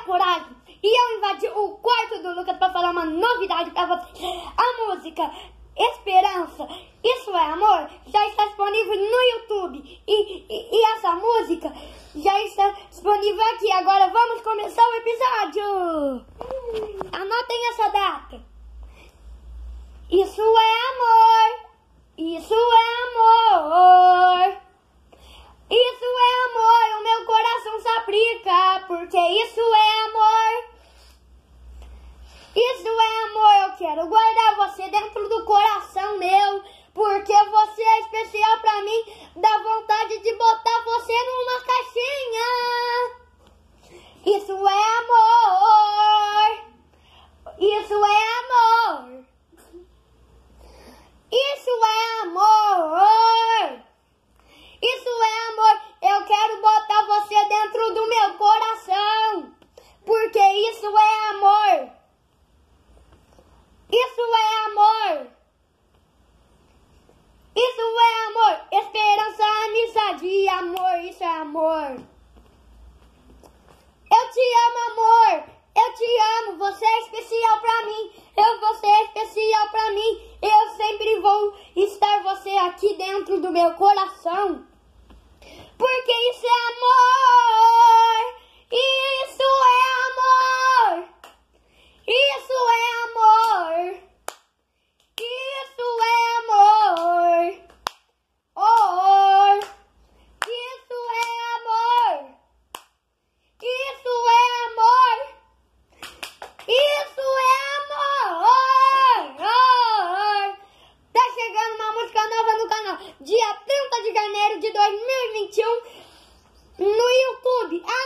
coragem e eu invadi o quarto do Lucas para falar uma novidade para você. A música Esperança, Isso é Amor já está disponível no YouTube. E, e, e essa música já está disponível aqui. Agora vamos começar o episódio. Anotem essa data. Isso é amor. Isso é amor. Isso é amor. O meu coração se aplica. Porque isso é amor. Isso é amor. Eu quero guardar você dentro do coração meu. Porque você é especial pra mim. Dá vontade de botar você numa caixinha. Isso é amor. Isso é amor. Isso é amor. Isso é amor. Eu quero botar você dentro do meu coração. Porque isso é amor. Isso é amor. Isso é amor. Esperança, amizade e amor. Isso é amor. Eu te amo, amor. Eu te amo. Você é especial pra mim. Eu, você é especial pra mim. Eu sempre vou estar você aqui dentro do meu coração. Porque. dia 30 de janeiro de 2021 no YouTube. À